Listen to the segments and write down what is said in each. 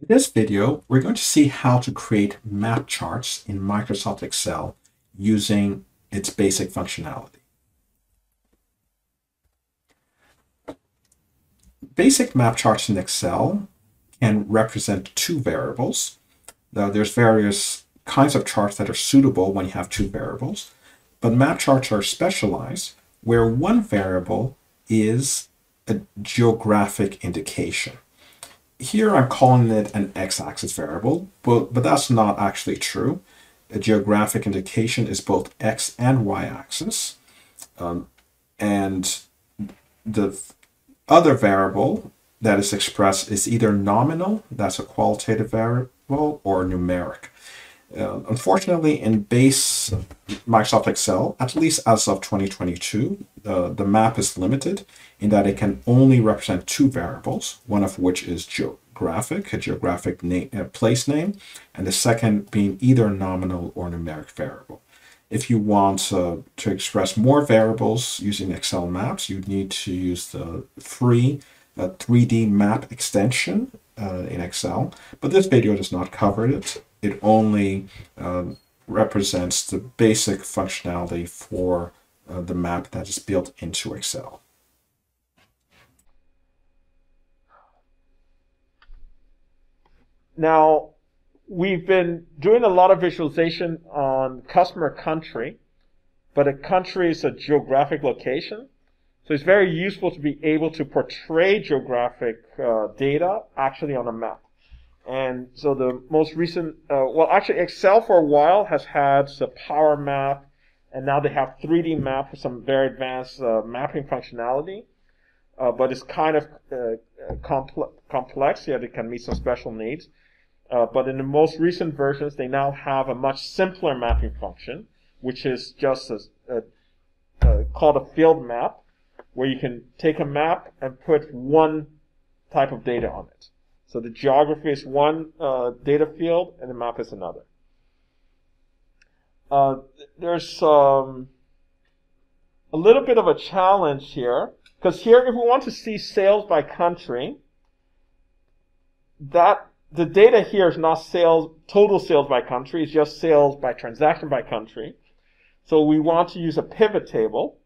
In this video, we're going to see how to create map charts in Microsoft Excel using its basic functionality. Basic map charts in Excel can represent two variables. Now, there's various kinds of charts that are suitable when you have two variables, but map charts are specialized where one variable is a geographic indication. Here I'm calling it an x-axis variable, but, but that's not actually true. A geographic indication is both x and y-axis. Um, and the other variable that is expressed is either nominal, that's a qualitative variable, or numeric. Uh, unfortunately, in base Microsoft Excel, at least as of 2022, uh, the map is limited in that it can only represent two variables, one of which is geographic, a geographic name, a place name, and the second being either nominal or numeric variable. If you want uh, to express more variables using Excel maps, you'd need to use the free 3D uh, map extension uh, in Excel, but this video does not cover it it only um, represents the basic functionality for uh, the map that is built into Excel. Now, we've been doing a lot of visualization on customer country, but a country is a geographic location. So it's very useful to be able to portray geographic uh, data actually on a map. And so the most recent, uh, well, actually, Excel for a while has had the Power Map, and now they have 3D Map for some very advanced uh, mapping functionality. Uh, but it's kind of uh, compl- complex. Yeah, they can meet some special needs. Uh, but in the most recent versions, they now have a much simpler mapping function, which is just a, a, called a field map, where you can take a map and put one type of data on it. So the geography is one uh, data field and the map is another. Uh, there's um, a little bit of a challenge here because here if we want to see sales by country, that the data here is not sales total sales by country, it's just sales by transaction by country. So we want to use a pivot table.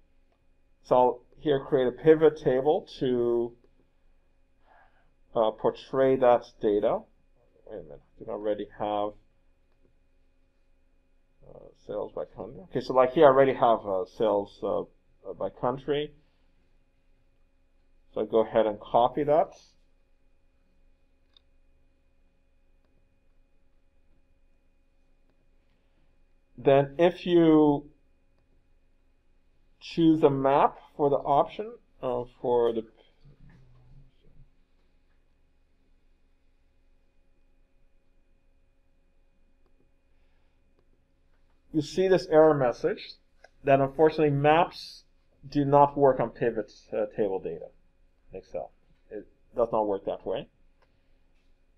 So I'll here create a pivot table to uh, portray that data. Wait a minute, I think I already have uh, sales by country. Okay, so like here I already have uh, sales uh, by country. So I go ahead and copy that. Then if you choose a map for the option uh, for the you see this error message that unfortunately maps do not work on pivot uh, table data in Excel. It does not work that way.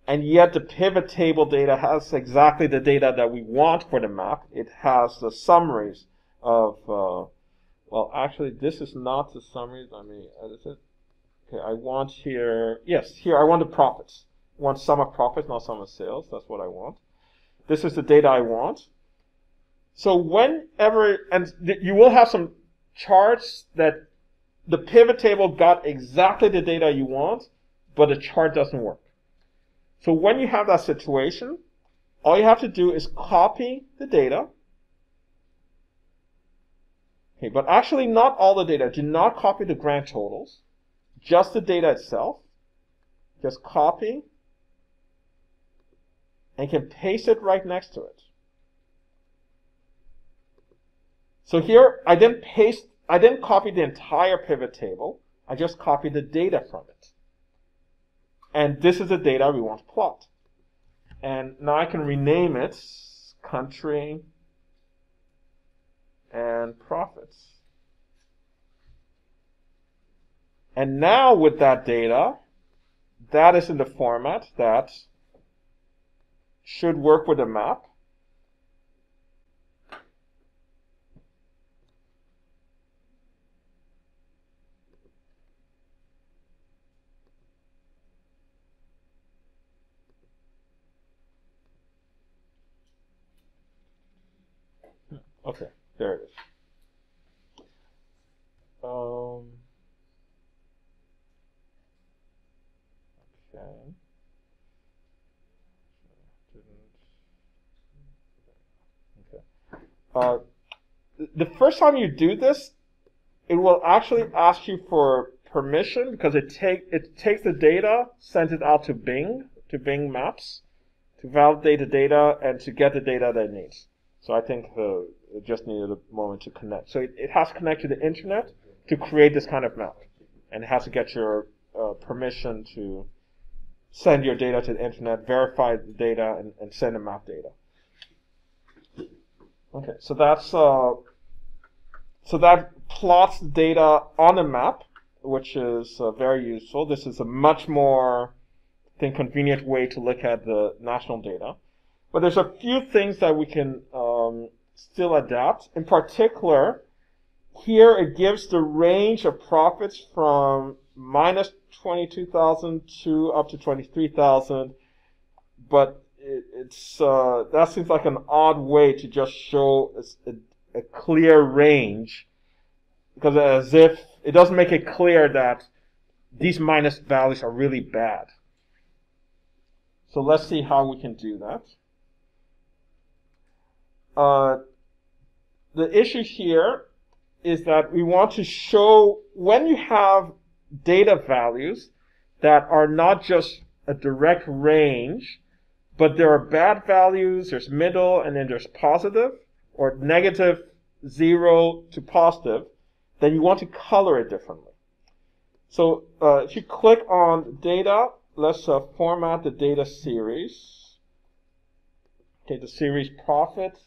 And yet the pivot table data has exactly the data that we want for the map. It has the summaries of, uh, well, actually this is not the summaries. I mean, edit it. Okay, I want here, yes, here I want the profits. I want sum of profits, not sum of sales. That's what I want. This is the data I want. So whenever, and you will have some charts that the pivot table got exactly the data you want, but the chart doesn't work. So when you have that situation, all you have to do is copy the data. Okay, but actually not all the data. Do not copy the grand totals, just the data itself. Just copy and can paste it right next to it. So here, I didn't paste, I didn't copy the entire pivot table. I just copied the data from it. And this is the data we want to plot. And now I can rename it country and profits. And now with that data, that is in the format that should work with a map. Okay, there it is. Um, okay. Okay. Uh, the first time you do this, it will actually ask you for permission because it take it takes the data, sends it out to Bing to Bing Maps to validate the data and to get the data that it needs. So I think uh, it just needed a moment to connect. So it, it has to connect to the internet to create this kind of map, and it has to get your uh, permission to send your data to the internet, verify the data, and, and send the map data. Okay, so that's uh, so that plots the data on a map, which is uh, very useful. This is a much more, I think, convenient way to look at the national data. But there's a few things that we can um, still adapt. In particular, here it gives the range of profits from minus 22,000 to up to 23,000. But it, it's uh, that seems like an odd way to just show a, a, a clear range because as if it doesn't make it clear that these minus values are really bad. So let's see how we can do that. Uh, the issue here is that we want to show when you have data values that are not just a direct range, but there are bad values, there's middle, and then there's positive, or negative zero to positive, then you want to color it differently. So uh, if you click on data, let's uh, format the data series. Okay, the series profit,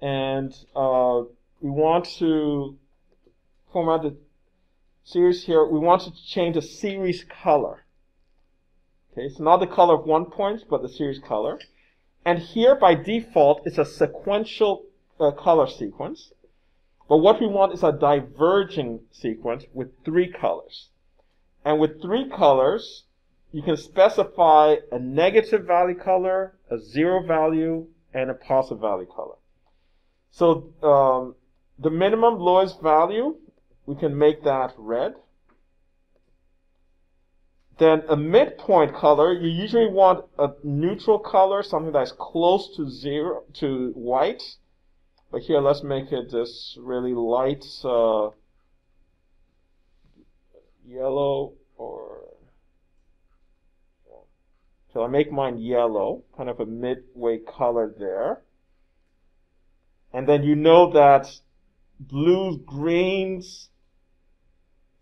and uh, we want to format the series here. We want to change the series color. Okay, so not the color of one point, but the series color. And here, by default, it's a sequential uh, color sequence. But what we want is a diverging sequence with three colors. And with three colors, you can specify a negative value color, a zero value, and a positive value color. So um, the minimum lowest value, we can make that red. Then a midpoint color, you usually want a neutral color, something that's close to zero, to white. But here, let's make it this really light uh, yellow or so I make mine yellow, kind of a midway color there. And then you know that blues, greens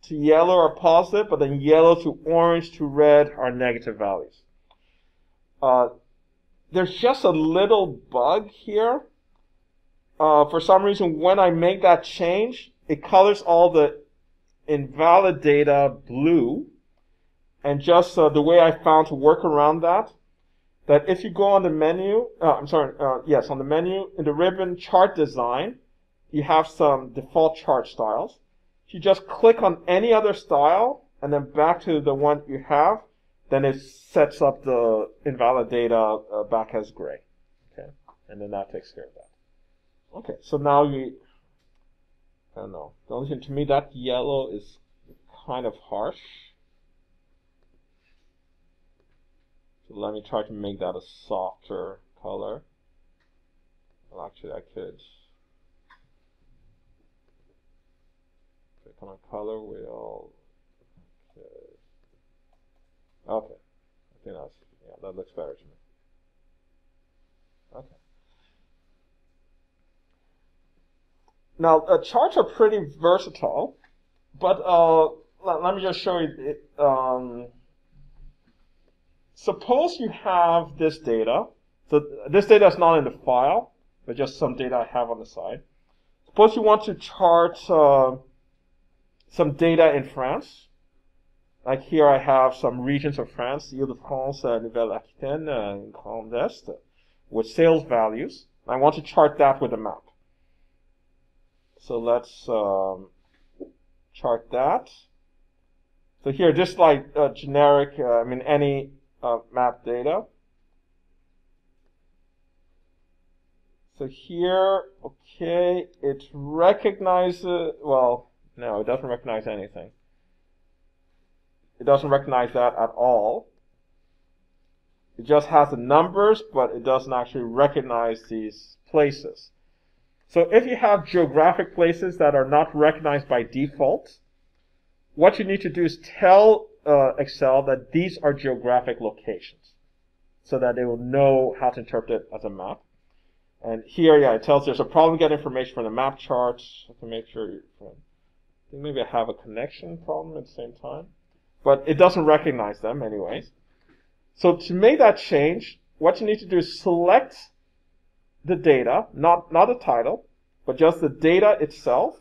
to yellow are positive, but then yellow to orange to red are negative values. Uh, there's just a little bug here. Uh, for some reason, when I make that change, it colors all the invalid data blue. And just uh, the way I found to work around that, that if you go on the menu, uh, I'm sorry, uh, yes, on the menu, in the ribbon chart design, you have some default chart styles. If you just click on any other style and then back to the one you have, then it sets up the invalid data uh, back as gray. Okay, and then that takes care of that. Okay, so now you, I don't know. The only thing to me that yellow is kind of harsh. So let me try to make that a softer color. Well, actually, I could click on color wheel. Okay. Okay. I think that's, yeah, that looks better to me. Okay. Now, uh, charts are pretty versatile, but uh, let, let, me just show you it. Um, suppose you have this data. So this data is not in the file, but just some data I have on the side. Suppose you want to chart uh, some data in France. Like here I have some regions of France, Ile-de-France, uh, Nouvelle-Aquitaine, uh, and Grand Est, with sales values. I want to chart that with a map. So let's um, chart that. So here, just like uh, generic, uh, I mean, any uh, map data. So here, okay, it recognizes, well, no, it doesn't recognize anything. It doesn't recognize that at all. It just has the numbers, but it doesn't actually recognize these places. So if you have geographic places that are not recognized by default, what you need to do is tell uh, Excel that these are geographic locations so that they will know how to interpret it as a map. And here, yeah, it tells there's a problem getting information from the map charts. to make sure you maybe I have a connection problem at the same time. But it doesn't recognize them anyways. So to make that change, what you need to do is select the data, not, not the title, but just the data itself.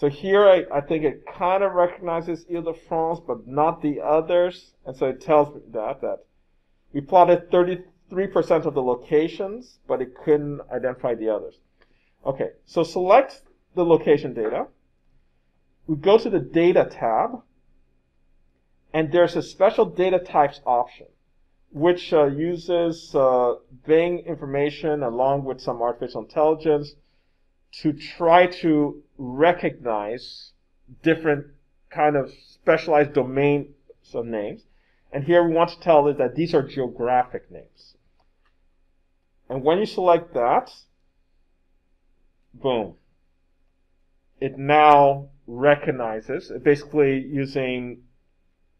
So here I, I think it kind of recognizes Ile-de-France, but not the others. And so it tells me that, that we plotted 33% of the locations, but it couldn't identify the others. Okay, so select the location data. We go to the Data tab, and there's a special data types option, which uh, uses uh, Bing information along with some artificial intelligence to try to recognize different kind of specialized domains of names. And here we want to tell it that these are geographic names. And when you select that, boom, it now recognizes, basically using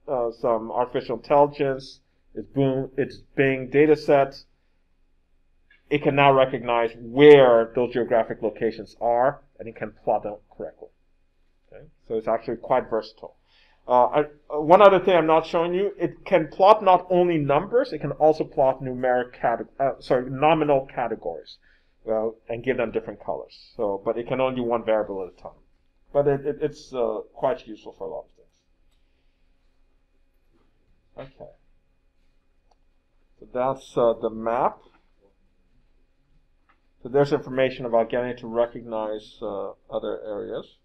uh, some artificial intelligence, it's boom, it's Bing data set, it can now recognize where those geographic locations are, and it can plot them correctly. Okay? So it's actually quite versatile. Uh, I, uh, one other thing I'm not showing you, it can plot not only numbers, it can also plot numeric uh, sorry, nominal categories, uh, and give them different colors. So, but it can only do one variable at a time. But it, it, it's uh, quite useful for a lot of things. Okay. So that's uh, the map. So there's information about getting to recognize uh, other areas.